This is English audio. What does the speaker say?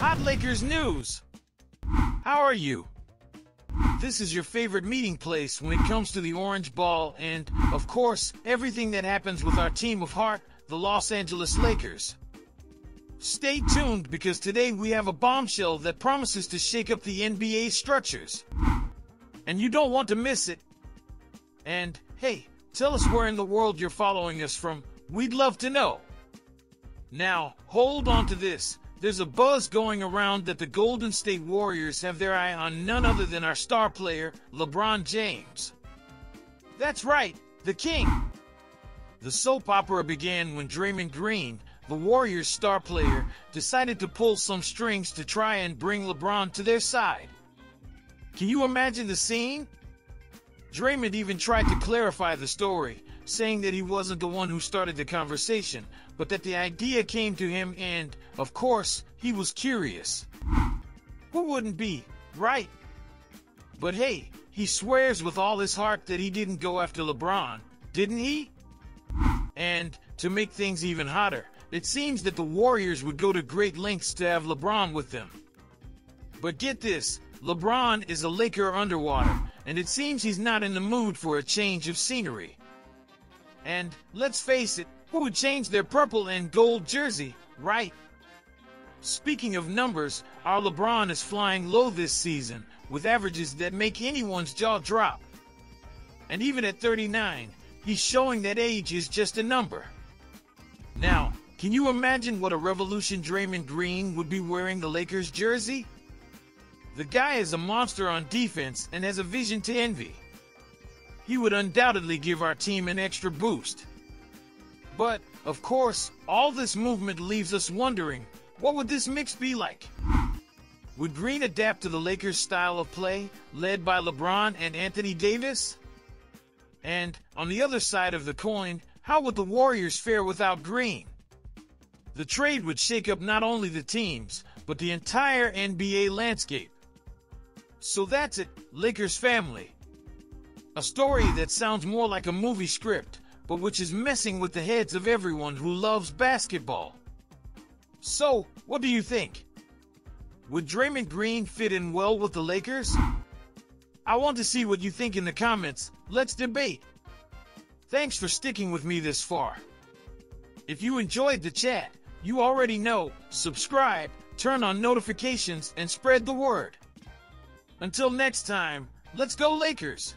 Hot Lakers news. How are you? This is your favorite meeting place when it comes to the orange ball and, of course, everything that happens with our team of heart, the Los Angeles Lakers. Stay tuned because today we have a bombshell that promises to shake up the NBA structures. And you don't want to miss it. And, hey, tell us where in the world you're following us from. We'd love to know. Now, hold on to this. There's a buzz going around that the Golden State Warriors have their eye on none other than our star player, LeBron James. That's right, the King. The soap opera began when Draymond Green, the Warriors star player, decided to pull some strings to try and bring LeBron to their side. Can you imagine the scene? Draymond even tried to clarify the story, saying that he wasn't the one who started the conversation, but that the idea came to him and, of course, he was curious. Who wouldn't be, right? But hey, he swears with all his heart that he didn't go after LeBron, didn't he? And, to make things even hotter, it seems that the Warriors would go to great lengths to have LeBron with them. But get this, LeBron is a Laker underwater, and it seems he's not in the mood for a change of scenery. And, let's face it, who would change their purple and gold jersey, right? Speaking of numbers, our LeBron is flying low this season, with averages that make anyone's jaw drop. And even at 39, he's showing that age is just a number. Now, can you imagine what a revolution Draymond Green would be wearing the Lakers jersey? The guy is a monster on defense and has a vision to envy. He would undoubtedly give our team an extra boost. But, of course, all this movement leaves us wondering, what would this mix be like? Would Green adapt to the Lakers' style of play, led by LeBron and Anthony Davis? And, on the other side of the coin, how would the Warriors fare without Green? The trade would shake up not only the teams, but the entire NBA landscape. So that's it, Lakers family. A story that sounds more like a movie script, but which is messing with the heads of everyone who loves basketball. So, what do you think? Would Draymond Green fit in well with the Lakers? I want to see what you think in the comments. Let's debate. Thanks for sticking with me this far. If you enjoyed the chat, you already know, subscribe, turn on notifications, and spread the word. Until next time, let's go Lakers!